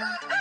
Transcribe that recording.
Ah!